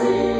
see.